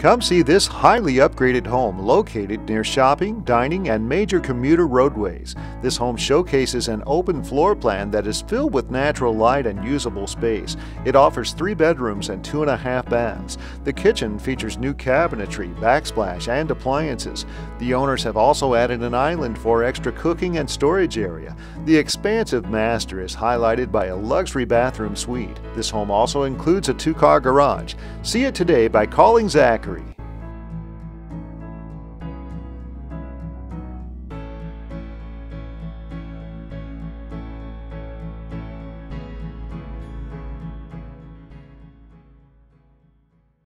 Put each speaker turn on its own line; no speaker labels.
Come see this highly upgraded home located near shopping, dining, and major commuter roadways. This home showcases an open floor plan that is filled with natural light and usable space. It offers three bedrooms and two and a half baths. The kitchen features new cabinetry, backsplash, and appliances. The owners have also added an island for extra cooking and storage area. The expansive master is highlighted by a luxury bathroom suite. This home also includes a two car garage. See it today by calling Zachary